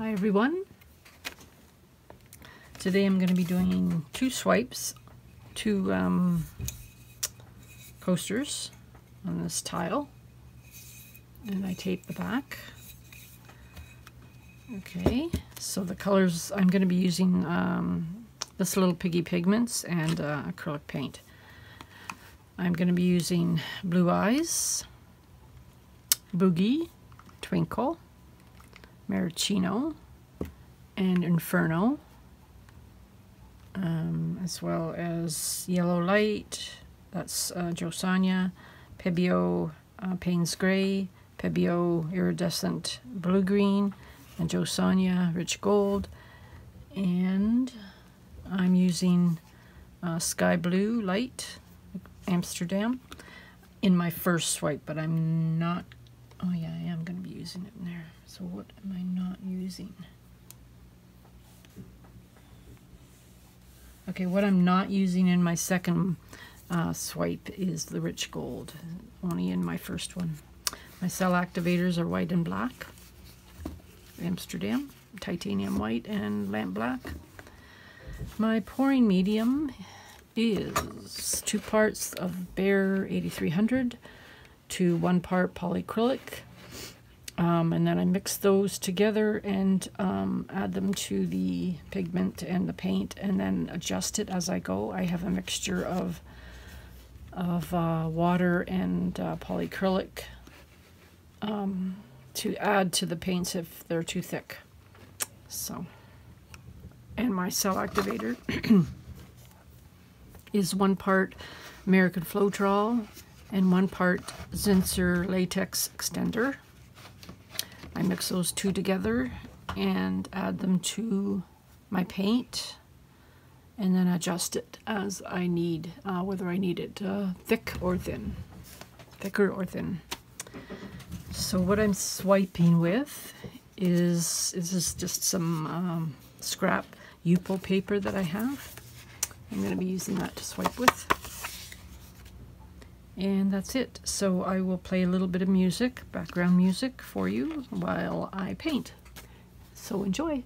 Hi everyone. Today I'm going to be doing two swipes, two um, coasters on this tile. And I tape the back. Okay, so the colors, I'm going to be using um, this Little Piggy Pigments and uh, acrylic paint. I'm going to be using Blue Eyes, Boogie, Twinkle, Maraschino, and Inferno, um, as well as Yellow Light, that's uh, Jo Sonja, Pebeo uh, Payne's Gray, Pebeo Iridescent Blue Green, and Jo Sonja Rich Gold. And I'm using uh, Sky Blue Light, Amsterdam, in my first swipe, but I'm not, oh yeah, I am going to be using it in there. So what am I not using? Okay, what I'm not using in my second uh, swipe is the rich gold, only in my first one. My cell activators are white and black, Amsterdam, titanium white, and lamp black. My pouring medium is two parts of Behr 8300 to one part polyacrylic um, and then I mix those together and um, add them to the pigment and the paint and then adjust it as I go. I have a mixture of, of uh, water and uh, polyacrylic um, to add to the paints if they're too thick. So, and my cell activator is one part American Floetrol and one part Zinsser Latex Extender. I mix those two together and add them to my paint and then adjust it as I need, uh, whether I need it uh, thick or thin, thicker or thin. So what I'm swiping with is, is this just some um, scrap Yupo paper that I have. I'm going to be using that to swipe with. And that's it. So I will play a little bit of music, background music for you while I paint. So enjoy.